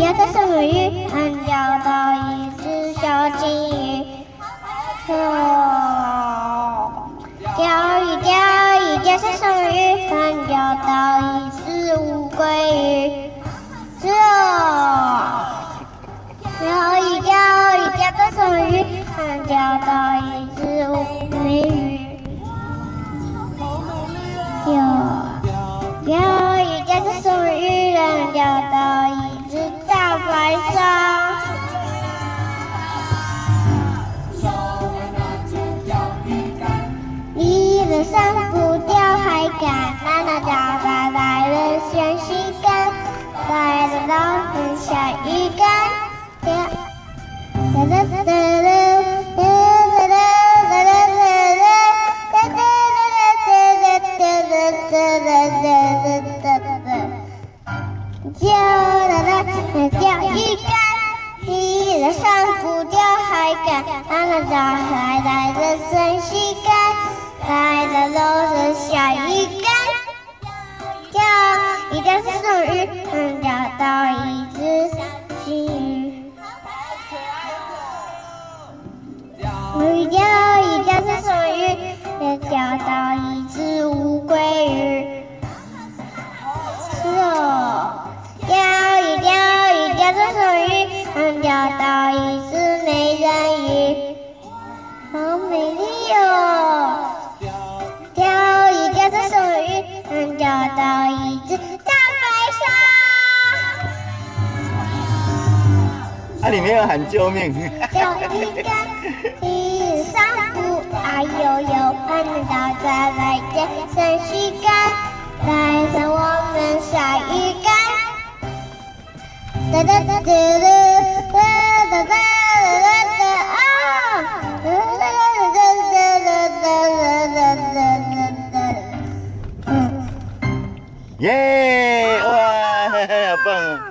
钓什么鱼，俺钓到一只小金鱼。哦，钓鱼钓鱼钓什么鱼，俺钓到一只乌龟鱼。哦，钓鱼钓鱼钓什么鱼，俺钓到一只乌龟鱼。钓鱼钓什么鱼，俺钓到海竿，那那家来来人先洗干，来了老人下鱼竿。哒哒哒哒哒哒哒哒哒哒哒哒哒哒哒哒哒哒哒。钓啦啦钓鱼竿，一人三步钓海竿，那那家来来人先洗干。来了老人下鱼鱼钓一钓是送鱼，能钓到一只乌龟鱼。是哦，钓一钓一钓是送鱼，能钓到一只美人鱼。好美丽哦！钓一钓是送鱼，能钓到一只大白鲨。啊，里面有喊救命！钓鱼竿，一三步，哎呦呦，还能到再来见生须干，带上我们下鱼竿。哒哒哒哒哒哒哒哒哒哒啊！哒哒哒哒哒哒哒哒哒哒。嗯。耶！哇，好棒！